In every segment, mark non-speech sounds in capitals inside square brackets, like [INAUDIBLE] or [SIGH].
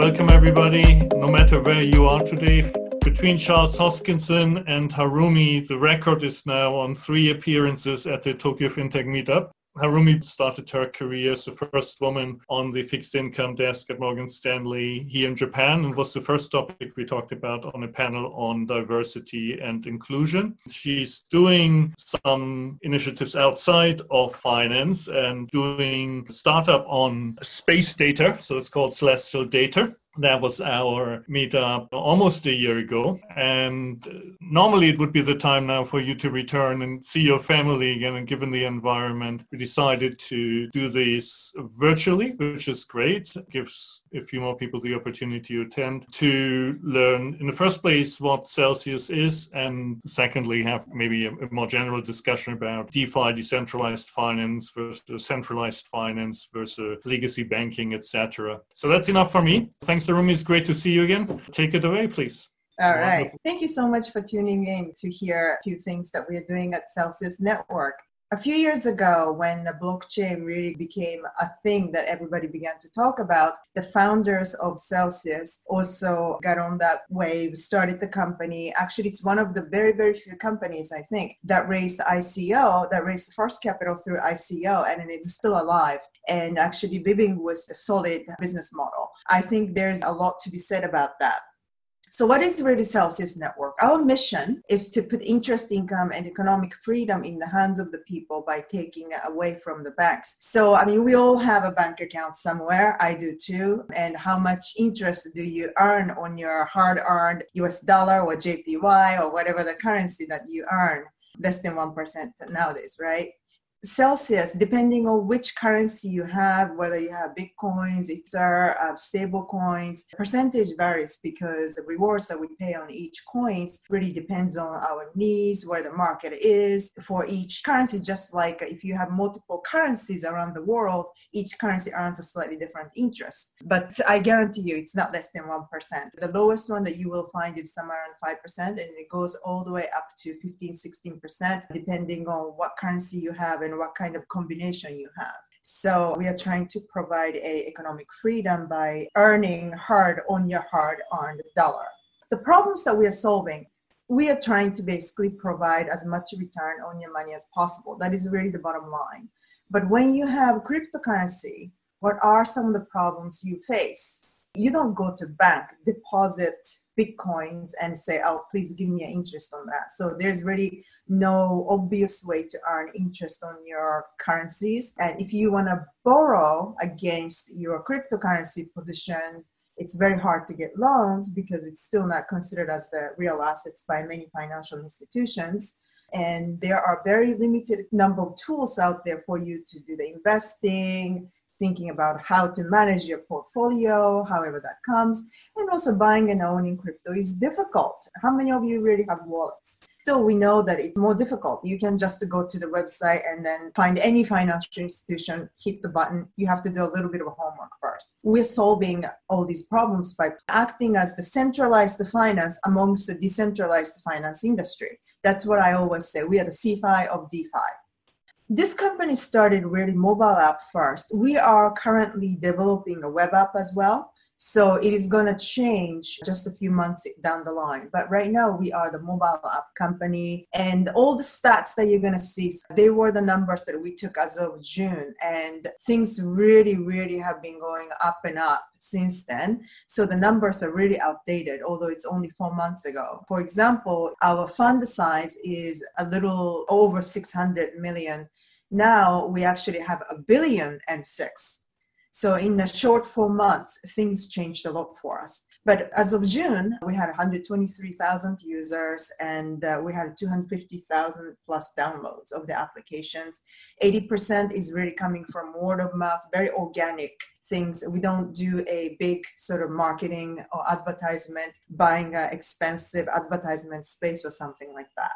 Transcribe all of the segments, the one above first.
Welcome, everybody, no matter where you are today. Between Charles Hoskinson and Harumi, the record is now on three appearances at the Tokyo FinTech Meetup. Harumi started her career as the first woman on the fixed income desk at Morgan Stanley here in Japan and was the first topic we talked about on a panel on diversity and inclusion. She's doing some initiatives outside of finance and doing startup on space data. So it's called Celestial Data. That was our meetup almost a year ago. And normally it would be the time now for you to return and see your family again. And given the environment, we decided to do this virtually, which is great. It gives a few more people the opportunity to attend to learn, in the first place, what Celsius is. And secondly, have maybe a, more general discussion about DeFi, decentralized finance versus centralized finance versus legacy banking, etc. So that's enough for me. Thanks Thanks, Harumi. It's great to see you again. Take it away, please. All right. Thank you so much for tuning in to hear a few things that we're doing at Celsius Network. A few years ago, when the blockchain really became a thing that everybody began to talk about, the founders of Celsius also got on that wave, started the company. Actually, it's one of the very, very few companies, I think, that raised ICO, that raised the first capital through ICO, and it's still alive and actually living with a solid business model. I think there's a lot to be said about that. So, what is really Celsius Network? Our mission is to put interest income and economic freedom in the hands of the people by taking it away from the banks. So, I mean, we all have a bank account somewhere. I do too. And how much interest do you earn on your hard earned US dollar or JPY or whatever the currency that you earn? Less than 1% nowadays, right? Celsius, depending on which currency you have, whether you have Bitcoins, Ether, uh, stable coins, percentage varies because the rewards that we pay on each coins really depends on our needs, where the market is for each currency. Just like if you have multiple currencies around the world, each currency earns a slightly different interest. But I guarantee you, it's not less than 1%. The lowest one that you will find is somewhere around 5%, and it goes all the way up to 15, 16%, depending on what currency you have and what kind of combination you have. So we are trying to provide a economic freedom by earning hard on your hard earned dollar. The problems that we are solving, we are trying to basically provide as much return on your money as possible. That is really the bottom line. But when you have cryptocurrency, what are some of the problems you face? You don't go to bank, deposit bitcoins and say oh please give me an interest on that. So there's really no obvious way to earn interest on your currencies. And if you want to borrow against your cryptocurrency position it's very hard to get loans because it's still not considered as the real assets by many financial institutions. And there are very limited number of tools out there for you to do the investing thinking about how to manage your portfolio, however that comes, and also buying and owning crypto is difficult. How many of you really have wallets? So we know that it's more difficult. You can just go to the website and then find any financial institution, hit the button. You have to do a little bit of homework first. We're solving all these problems by acting as the centralized finance amongst the decentralized finance industry. That's what I always say. We are the CeFi of DeFi this company started really mobile app first. We are currently developing a web app as well. So it is going to change just a few months down the line. But right now, we are the mobile app company. And all the stats that you're going to see, they were the numbers that we took as of June. And things really, really have been going up and up since then. So the numbers are really outdated, although it's only four months ago. For example, our fund size is a little over 600 million. Now we actually have a billion and six. So in a short four months, things changed a lot for us. But as of June, we had 123,000 users and uh, we had 250,000 plus downloads of the applications. 80% is really coming from word of mouth, very organic things. We don't do a big sort of marketing or advertisement, buying an expensive advertisement space or something like that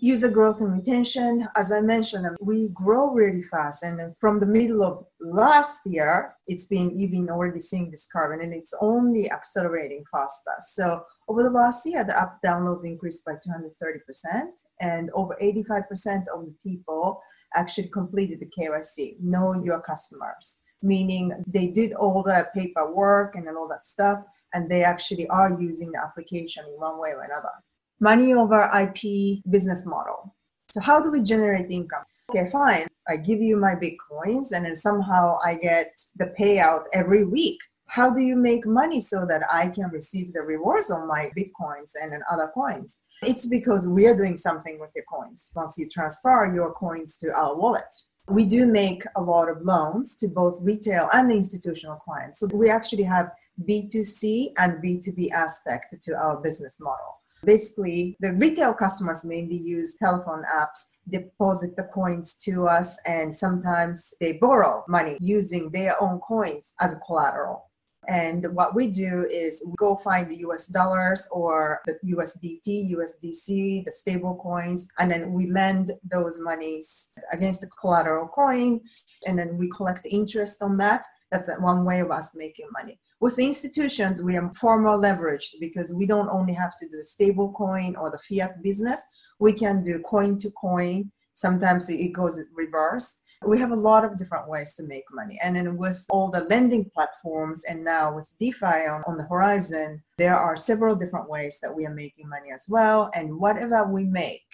user growth and retention. As I mentioned, um, we grow really fast. And from the middle of last year, it's been even already seeing this curve and it's only accelerating faster. So over the last year, the app downloads increased by 230% and over 85% of the people actually completed the KYC, know your customers meaning they did all the paperwork and all that stuff, and they actually are using the application in one way or another. Money over IP business model. So, how do we generate income? Okay, fine. I give you my Bitcoins, and then somehow I get the payout every week. How do you make money so that I can receive the rewards on my Bitcoins and then other coins? It's because we are doing something with your coins once you transfer your coins to our wallet. We do make a lot of loans to both retail and institutional clients. So we actually have B2C and B2B aspect to our business model. Basically, the retail customers mainly use telephone apps, deposit the coins to us, and sometimes they borrow money using their own coins as collateral. And what we do is we go find the US dollars or the USDT, USDC, the stable coins, and then we lend those monies against the collateral coin, and then we collect interest on that. That's one way of us making money. With institutions, we are far more leveraged because we don't only have to do the stable coin or the fiat business, we can do coin to coin. Sometimes it goes reverse we have a lot of different ways to make money. And then with all the lending platforms and now with DeFi on, on the horizon, there are several different ways that we are making money as well. And whatever we make,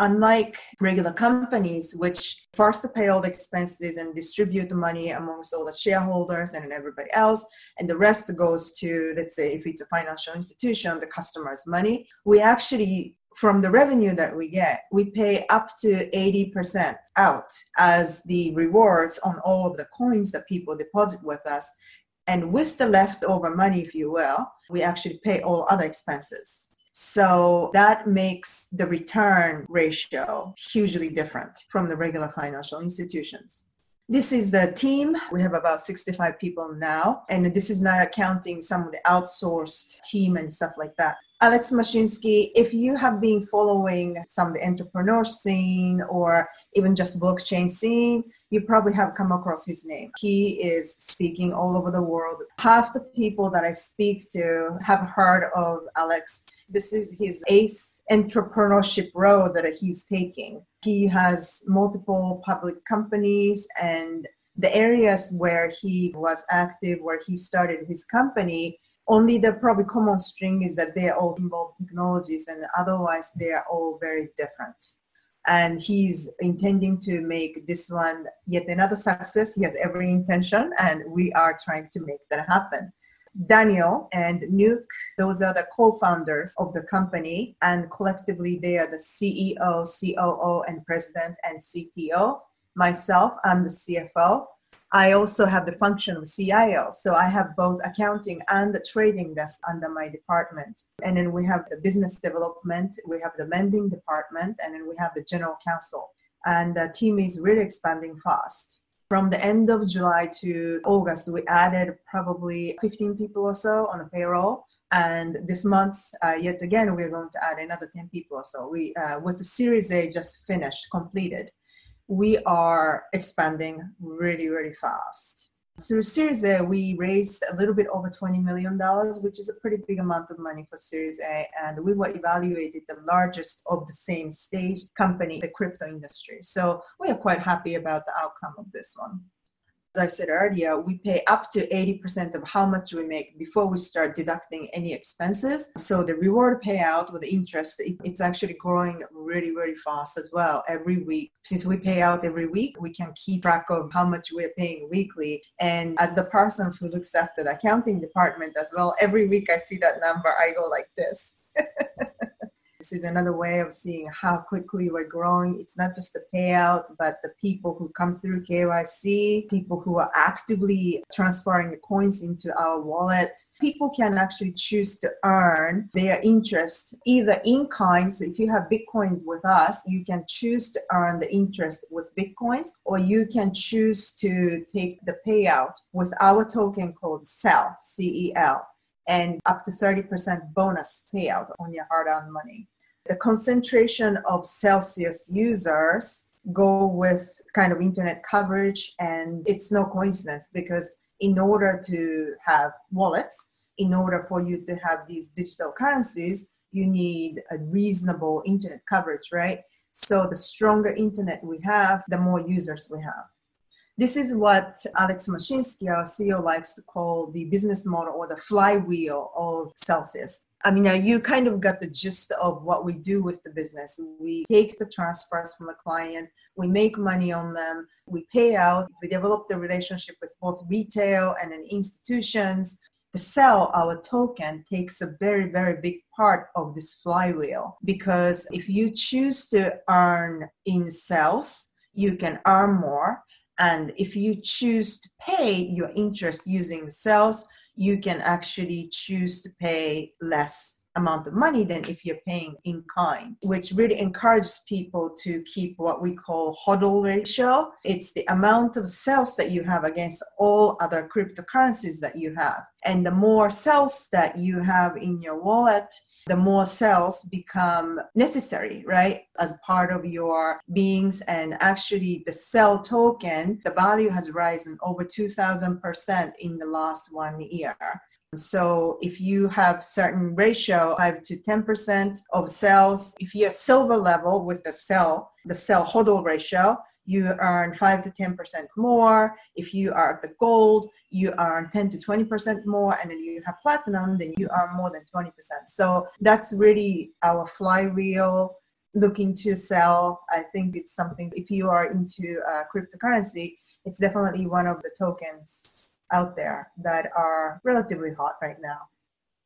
unlike regular companies which first pay all the expenses and distribute the money amongst all the shareholders and everybody else and the rest goes to let's say if it's a financial institution the customer's money we actually from the revenue that we get, we pay up to 80% out as the rewards on all of the coins that people deposit with us. And with the leftover money, if you will, we actually pay all other expenses. So that makes the return ratio hugely different from the regular financial institutions. This is the team. We have about 65 people now, and this is not accounting some of the outsourced team and stuff like that. Alex Mashinsky, if you have been following some of the entrepreneur scene or even just blockchain scene, you probably have come across his name. He is speaking all over the world. Half the people that I speak to have heard of Alex. This is his ace entrepreneurship road that he's taking. He has multiple public companies and the areas where he was active, where he started his company, only the probably common string is that they all involve technologies and otherwise they are all very different. And he's intending to make this one yet another success. He has every intention and we are trying to make that happen Daniyal and nuke those are the co-founders of the company and collectively they are the ceo coo and president and cto myself i'm the cfo I also have the function of CIO. So I have both accounting and the trading desk under my department. And then we have the business development, we have the lending department, and then we have the general counsel. And the team is really expanding fast. From the end of July to August, we added probably 15 people or so on a payroll. And this month, uh, yet again, we're going to add another 10 people or so. We, uh, with the Series A just finished, completed we are expanding really, really fast. Through Series A, we raised a little bit over $20 million, which is a pretty big amount of money for Series A. And we were evaluated the largest of the same stage company, the crypto industry. So we are quite happy about the outcome of this one as I said earlier, we pay up to 80% of how much we make before we start deducting any expenses. So the reward payout with interest, it, it's actually growing really, really fast as well every week. Since we pay out every week, we can keep track of how much we're paying weekly. And as the person who looks after the accounting department as well, every week I see that number, I go like this. [LAUGHS] This is another way of seeing how quickly we're growing. It's not just the payout, but the people who come through KYC, people who are actively transferring the coins into our wallet. People can actually choose to earn their interest either in kind. So if you have Bitcoins with us, you can choose to earn the interest with Bitcoins, or you can choose to take the payout with our token called CEL, C E L and up to 30% bonus payout on your hard earned money. The concentration of Celsius users go with kind of internet coverage, and it's no coincidence because in order to have wallets, in order for you to have these digital currencies, you need a reasonable internet coverage, right? So the stronger internet we have, the more users we have. This is what Alex Mashinsky, our CEO, likes to call the business model or the flywheel of Celsius. I mean, now you kind of got the gist of what we do with the business. We take the transfers from the client, we make money on them, we pay out, we develop the relationship with both retail and institutions. To sell our token takes a very, very big part of this flywheel because if you choose to earn in sales, you can earn more. And if you choose to pay your interest using the sales, you can actually choose to pay less amount of money than if you're paying in kind, which really encourages people to keep what we call HODL ratio. It's the amount of sales that you have against all other cryptocurrencies that you have. And the more sales that you have in your wallet, the more CELs become necessary, right, as part of your beings. And actually, the CEL token, the value has risen over 2,000% in the last one year. So if you have certain ratio, 5 to 10% of CELs, if you're silver level with the CEL, the CEL HODL ratio, you earn 5 to 10% more. If you are at the gold, you earn 10 to 20% more. And then you have platinum, then you earn more than 20%. So that's really our flywheel looking to sell. I think it's something, if you are into uh, cryptocurrency, it's definitely one of the tokens out there that are relatively hot right now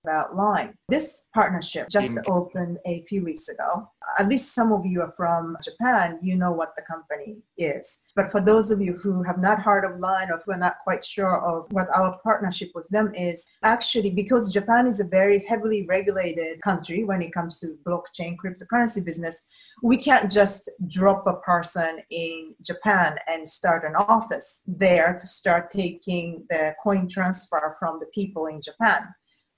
about Line. This partnership just opened a few weeks ago. At least some of you are from Japan, you know what the company is. But for those of you who have not heard of Line or who are not quite sure of what our partnership with them is, actually, because Japan is a very heavily regulated country when it comes to blockchain cryptocurrency business, we can't just drop a person in Japan and start an office there to start taking the coin transfer from the people in Japan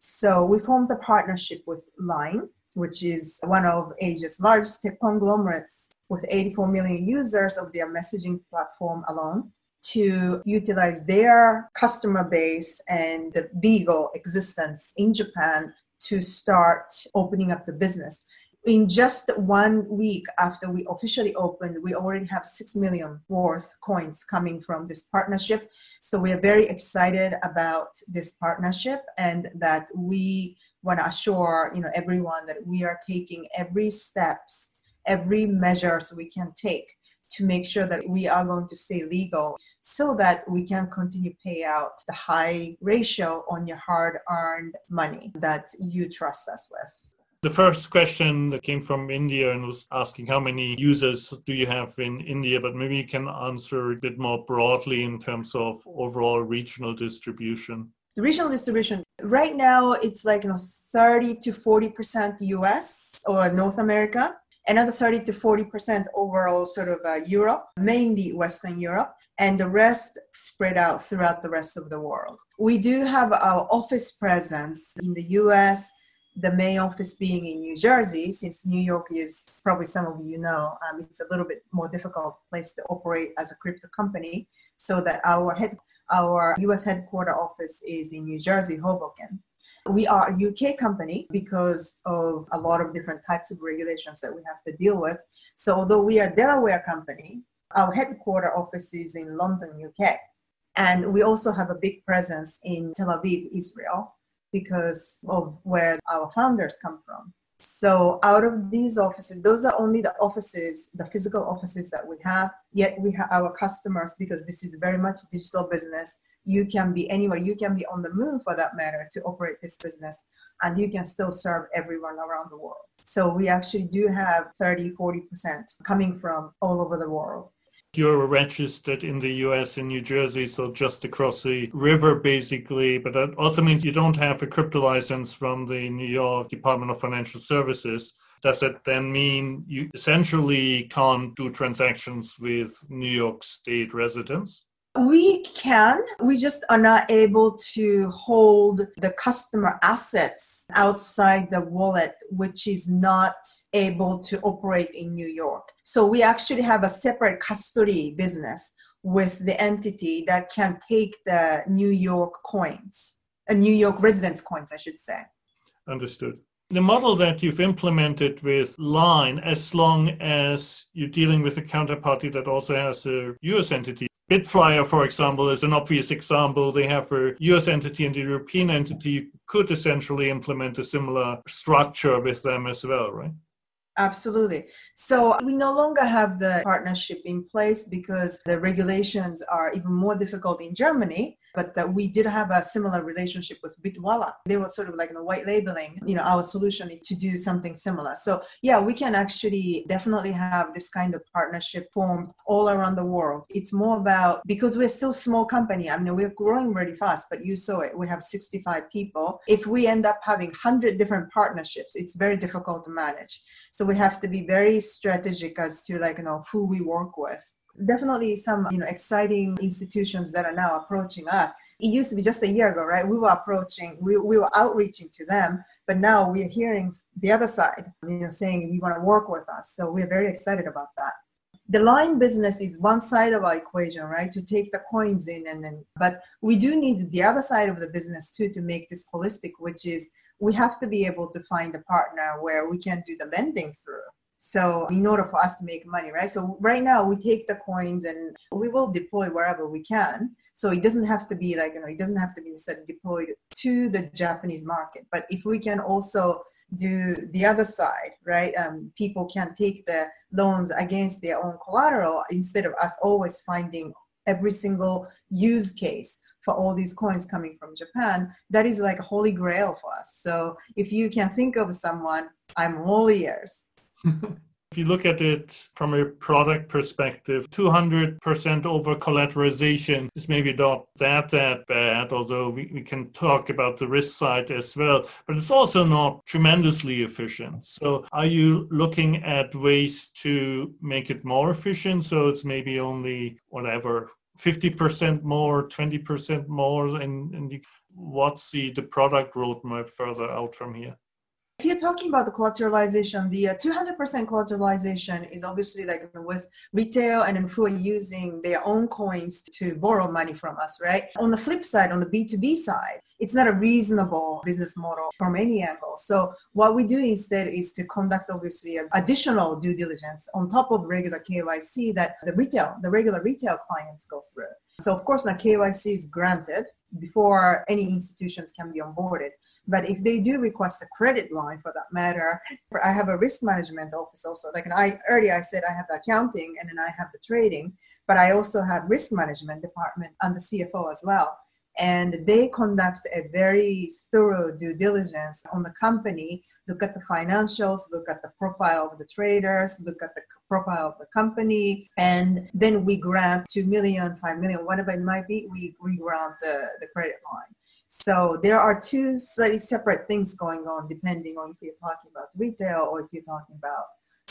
so we formed a partnership with Line, which is one of Asia's largest tech conglomerates with 84 million users of their messaging platform alone to utilize their customer base and the legal existence in Japan to start opening up the business in just one week after we officially opened, we already have 6 million worth coins coming from this partnership. So we are very excited about this partnership and that we want to assure you know everyone that we are taking every steps, every measures we can take to make sure that we are going to stay legal so that we can continue pay out the high ratio on your hard earned money that you trust us with. The first question that came from India and was asking how many users do you have in India, but maybe you can answer a bit more broadly in terms of overall regional distribution. The regional distribution right now it's like you know 30 to 40 percent US or North America, another 30 to 40 percent overall sort of uh, Europe, mainly Western Europe, and the rest spread out throughout the rest of the world. We do have our office presence in the US, the main office being in New Jersey, since New York is probably some of you know, um, it's a little bit more difficult place to operate as a crypto company. So that our head, our U.S. headquarter office is in New Jersey, Hoboken. We are a UK company because of a lot of different types of regulations that we have to deal with. So although we are a Delaware company, our headquarter office is in London, UK. And we also have a big presence in Tel Aviv, Israel because of where our founders come from. So out of these offices, those are only the offices, the physical offices that we have. Yet we have our customers because this is very much digital business. You can be anywhere. You can be on the moon for that matter to operate this business, and you can still serve everyone around the world. So we actually do have 30, 40% coming from all over the world you're registered in the US in New Jersey, so just across the river basically. But that also means you don't have a crypto license from the New York Department of Financial Services. Does that then mean you essentially can't do transactions with New York State residents? We can. We just are not able to hold the customer assets outside the wallet, which is not able to operate in New York. So we actually have a separate custody business with the entity that can take the New York coins, a uh, New York residence coins, I should say. Understood. The model that you've implemented with Line, as long as you're dealing with a counterparty that also has a US entity, Bitflyer, for example, is an obvious example. They have a US entity and a European entity. You could essentially implement a similar structure with them as well, right? Absolutely. So we no longer have the partnership in place because the regulations are even more difficult in Germany but we did have a similar relationship with Bitwala. They were sort of like you know, white labeling, you know, our solution to do something similar. So yeah, we can actually definitely have this kind of partnership formed all around the world. It's more about because we're still small company. I mean, we're growing really fast, but you saw it. We have 65 people. If we end up having 100 different partnerships, it's very difficult to manage. So we have to be very strategic as to like you know who we work with definitely some you know exciting institutions that are now approaching us. It used to be just a year ago right? We were approaching we, we were outreaching to them but now we're hearing the other side you know saying you want to work with us. So we're very excited about that. The line business is one side of our equation right? To take the coins in and then but we do need the other side of the business too to make this holistic which is we have to be able to find a partner where we can do the lending through so in order for us to make money, right? So right now we take the coins and we will deploy wherever we can. So it doesn't have to be like, you know, it doesn't have to be deployed to the Japanese market. But if we can also do the other side, right? Um, people can take the loans against their own collateral instead of us always finding every single use case for all these coins coming from Japan, that is like a holy grail for us. So if you can think of someone, I'm all ears. [LAUGHS] If you look at it from a product perspective, 200% over collateralization is maybe not that that bad, although we, we can talk about the risk side as well, but it's also not tremendously efficient. So are you looking at ways to make it more efficient? So it's maybe only whatever, 50% more, 20% more, and, and you, what's the, the product roadmap further out from here? If you're talking about the collateralization, the uh, 200% collateralization is obviously like with retail and then who are using their own coins to borrow money from us, right? On the flip side, on the B2B side, it's not a reasonable business model from any angle. So what we do instead is to conduct obviously additional due diligence on top of regular KYC that the retail, the regular retail clients go through. So of course, now KYC is granted before any institutions can be onboarded. But if they do request a credit line for that matter, I have a risk management office also. Like I earlier I said I have the accounting and then I have the trading, but I also have risk management department and the CFO as well and they conduct a very thorough due diligence on the company look at the financials look at the profile of the traders look at the profile of the company. And then we grant 2 million 5 million whatever it might be we, we grant the, the credit line. So there are two slightly separate things going on depending on if you're talking about retail or if you're talking about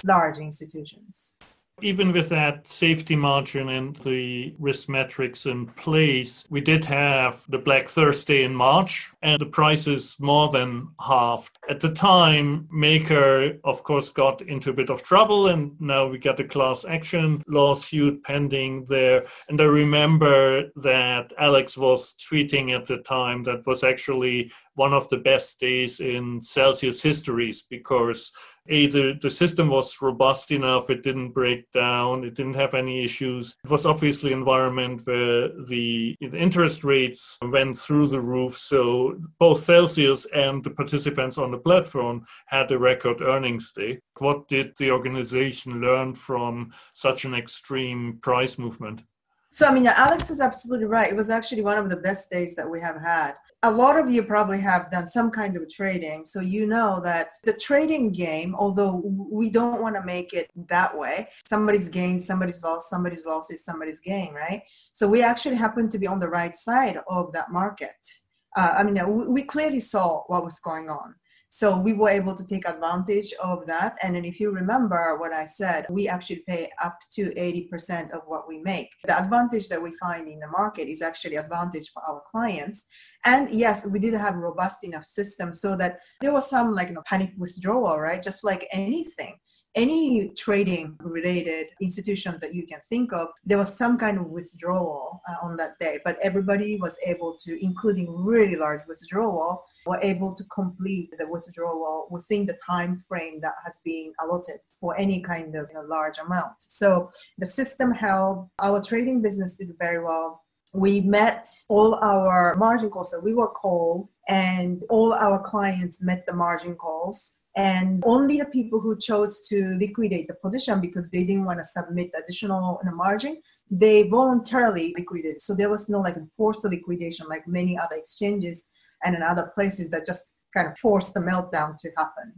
large institutions even with that safety margin and the risk metrics in place, we did have the Black Thursday in March, and the prices more than halved. At the time, Maker, of course, got into a bit of trouble, and now we got a class action lawsuit pending there. And I remember that Alex was tweeting at the time that was actually one of the best days in Celsius histories because a the, the system was robust enough it didn't break down it didn't have any issues. It was obviously an environment where the, the interest rates went through the roof so both celsius and the participants on the platform had a record earnings day. What did the organization learn from such an extreme price movement? So, I mean, Alex is absolutely right. It was actually one of the best days that we have had a lot of you probably have done some kind of trading so you know that the trading game although we don't want to make it that way somebody's gain somebody's loss somebody's loss is somebody's gain right? So we actually happen to be on the right side of that market. Uh, i mean we clearly saw what was going on so we were able to take advantage of that. And then if you remember what I said, we actually pay up to 80% of what we make. The advantage that we find in the market is actually advantage for our clients. And yes, we did have robust enough system so that there was some like you know, panic withdrawal, right? Just like anything any trading related institution that you can think of, there was some kind of withdrawal uh, on that day. But everybody was able to, including really large withdrawal, were able to complete the withdrawal within the time frame that has been allotted for any kind of you know, large amount. So the system held. Our trading business did very well. We met all our margin calls that we were called, and all our clients met the margin calls and only the people who chose to liquidate the position because they didn't want to submit additional margin they voluntarily liquidated. So there was no like forced liquidation like many other exchanges and in other places that just kind of forced the meltdown to happen.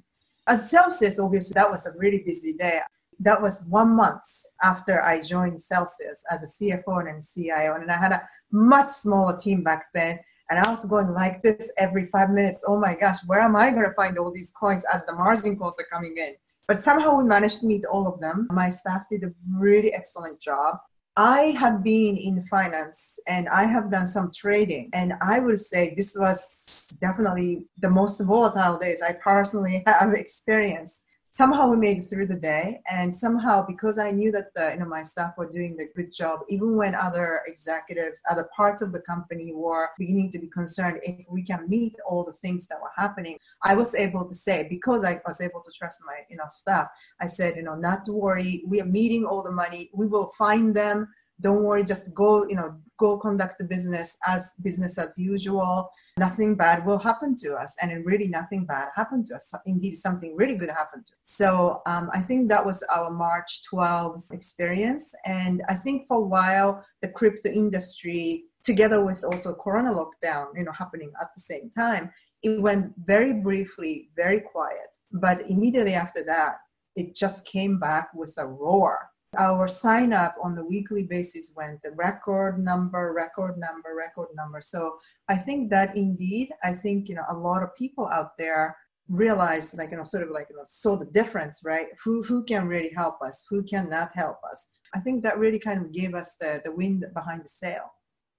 As celsius obviously that was a really busy day. That was one month after I joined Celsius as a CFO and CIO, and I had a much smaller team back then. And I was going like this every five minutes. Oh my gosh, where am I going to find all these coins as the margin calls are coming in? But somehow we managed to meet all of them. My staff did a really excellent job. I have been in finance and I have done some trading, and I would say this was definitely the most volatile days I personally [LAUGHS] have experienced somehow we made it through the day and somehow because i knew that the, you know my staff were doing the good job even when other executives other parts of the company were beginning to be concerned if we can meet all the things that were happening i was able to say because i was able to trust my you know staff i said you know not to worry. We are meeting all the money. We will find them don't worry just go you know go conduct the business as business as usual. Nothing bad will happen to us and really nothing bad happened to us. Indeed something really good happened to us. So um, i think that was our march 12th experience and i think for a while the crypto industry together with also corona lockdown you know happening at the same time it went very briefly very quiet. But immediately after that it just came back with a roar our sign up on the weekly basis went a record number record number record number. So i think that indeed i think you know a lot of people out there realized like you know sort of like you know saw the difference right? Who who can really help us? Who cannot help us? I think that really kind of gave us the the wind behind the sail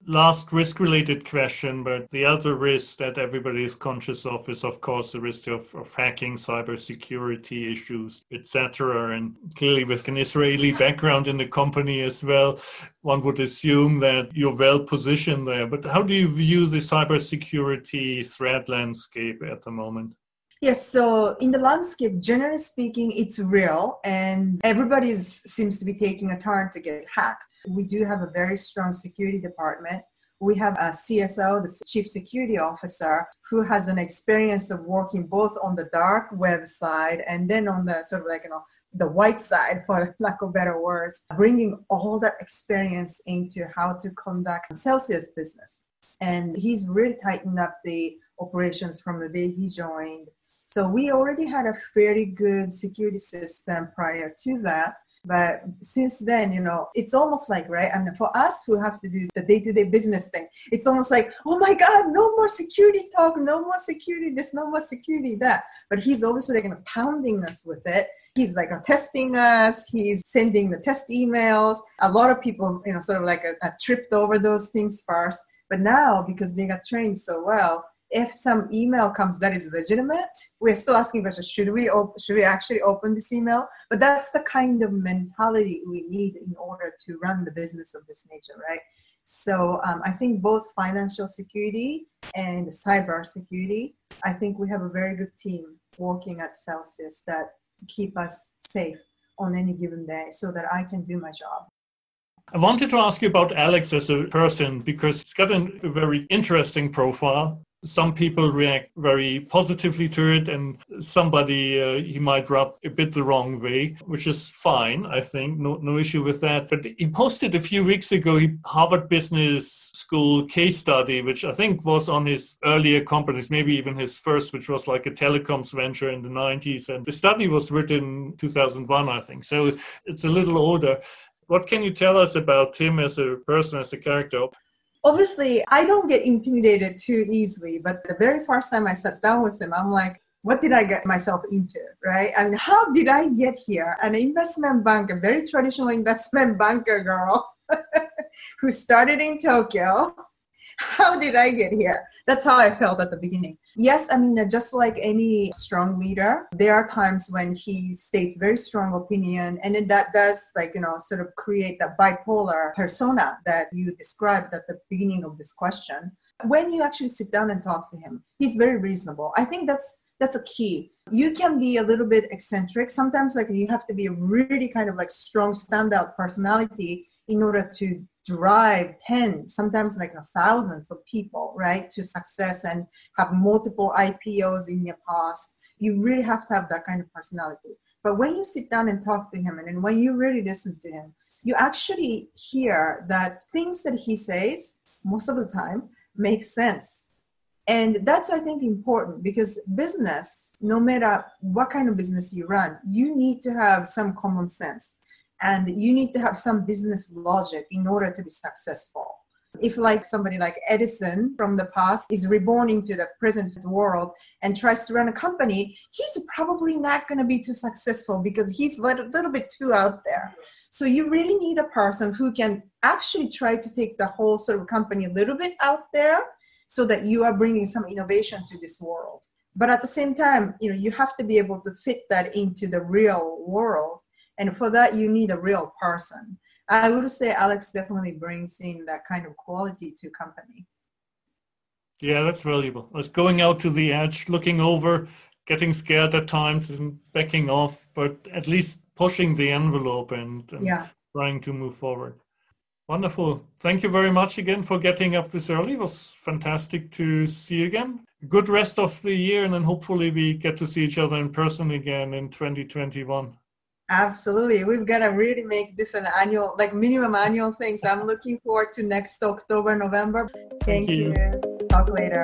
last risk related question, but the other risk that everybody is conscious of is, of course, the risk of, of hacking, cybersecurity issues, etc. And clearly, with an Israeli background in the company as well, one would assume that you're well positioned there. But how do you view the cybersecurity threat landscape at the moment? Yes, so in the landscape, generally speaking, it's real, and everybody seems to be taking a turn to get hacked. We do have a very strong security department. We have a CSO, the Chief Security Officer, who has an experience of working both on the dark web side and then on the sort of like, you know, the white side, [LAUGHS] for lack of better words, bringing all that experience into how to conduct Celsius business. And he's really tightened up the operations from the day he joined. So we already had a fairly good security system prior to that. But since then, you know, it's almost like, right? I mean, for us who have to do the day to day business thing, it's almost like, oh my God, no more security talk, no more security this, no more security that. But he's obviously like, you know, pounding us with it. He's like testing us, he's sending the test emails. A lot of people, you know, sort of like tripped over those things first. But now, because they got trained so well, if some email comes that is legitimate, we're still asking questions. Should we op- should we actually open this email? But that's the kind of mentality we need in order to run the business of this nature, right? So um, I think both financial security and cyber security, I think we have a very good team working at Celsius that keep us safe on any given day so that I can do my job. I wanted to ask you about Alex as a person because he's got a very interesting profile some people react very positively to it and somebody uh, he might rub a bit the wrong way which is fine i think. No, no issue with that. But he posted a few weeks ago he harvard business school case study which i think was on his earlier companies maybe even his first which was like a telecoms venture in the 90s and the study was written 2001 i think. So it's a little older. What can you tell us about him as a person as a character obviously I don't get intimidated too easily, but the very first time I sat down with him, I'm like, what did I get myself into, right? I mean, how did I get here? An investment banker, very traditional investment [LAUGHS] banker girl [LAUGHS] who started in Tokyo, [LAUGHS] how did I get here? That's how I felt at the beginning. Yes, I mean, just like any strong leader, there are times when he states very strong opinion, and then that does, like, you know, sort of create that bipolar persona that you described at the beginning of this question. When you actually sit down and talk to him, he's very reasonable. I think that's that's a key you can be a little bit eccentric sometimes like you have to be a really kind of like strong standout personality in order to drive 10 sometimes like thousands of people right to success and have multiple ipos in your past. You really have to have that kind of personality. But when you sit down and talk to him and then when you really listen to him you actually hear that things that he says most of the time make sense. And that's i think important because business no matter what kind of business you run you need to have some common sense and you need to have some business logic in order to be successful. If like somebody like edison from the past is reborn into the present world and tries to run a company he's probably not going to be too successful because he's a little, little bit too out there. So you really need a person who can actually try to take the whole sort of company a little bit out there so that you are bringing some innovation to this world. But at the same time you know you have to be able to fit that into the real world and for that you need a real person i would say alex definitely brings in that kind of quality to company yeah that's valuable it's going out to the edge looking over getting scared at times and backing off but at least pushing the envelope and, and yeah. trying to move forward Wonderful. Thank you very much again for getting up this early. It was fantastic to see you again. Good rest of the year, and then hopefully we get to see each other in person again in 2021. Absolutely. We've got to really make this an annual, like minimum annual thing. So I'm looking forward to next October, November. Thank, Thank you. you. Talk later.